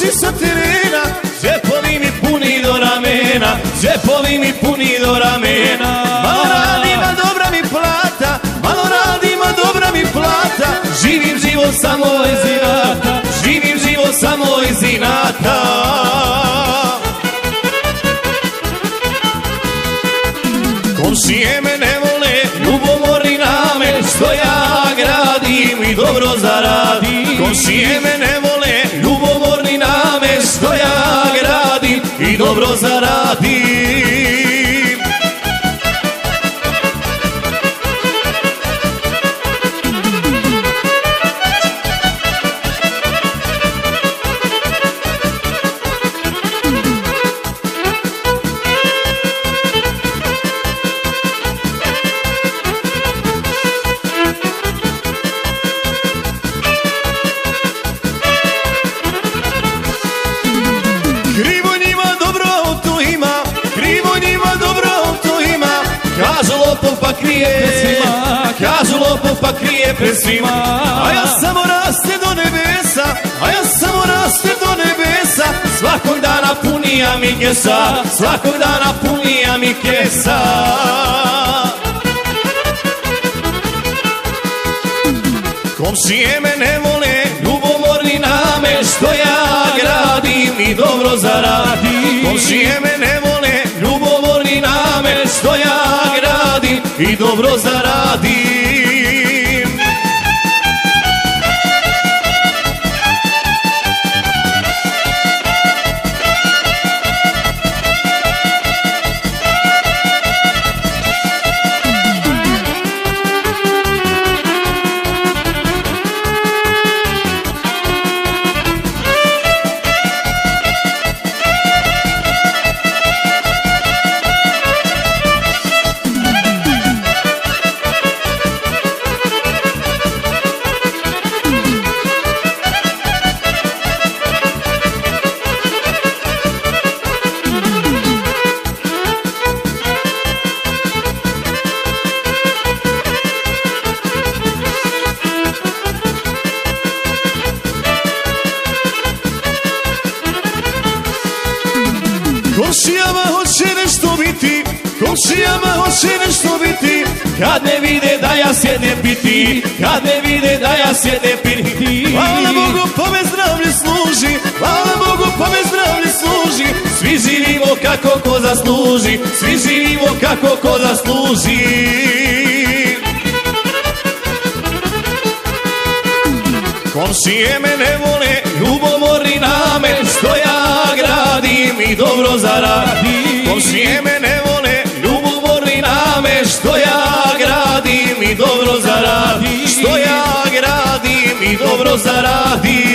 doći sa terena Džepovi mi puni do ramena Džepovi mi puni do ramena. Malo radim, a dobra mi plata Malo radim, a dobra mi plata. Živim život samo iz inata Živim život samo iz inata. Komšije me ne vole, ljubomorni name Što ja gradim i dobro zaradim. Komšije me ne vole, zaradim pa krije pred svima. A ja samo raste do nebesa A ja samo raste do nebesa. Svakog dana punija mi kesa Svakog dana punija mi kesa. Komšije me ne vole, ljubomorni name Što ja gradim i dobro zaradim. Komšije me ne vole, ljubomorni name Što ja gradim i dobro zaradim Komšijama hoće nešto biti Komšijama hoće nešto biti. Kad ne vide da ja sjedem piti Kad ne vide da ja sjedem piti Hvala Bogu pa me zdravlje služi Hvala Bogu pa me zdravlje služi. Svi živimo kako ko zasluži Svi živimo kako ko zasluži. Komšije me ne vole, ja gradim i dobro zaradim Komšije me ne vole, ljubomorni name Što ja gradim i dobro zaradim Što ja gradim i dobro zaradim